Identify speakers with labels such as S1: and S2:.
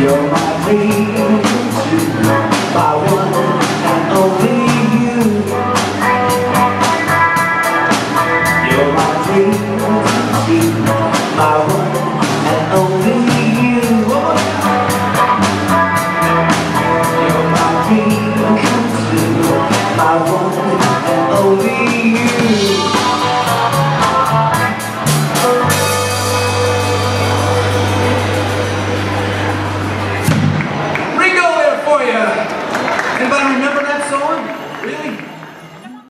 S1: You're my dream, my one and only you. You're my dream, my one and only you. You're my dream, my one and only you.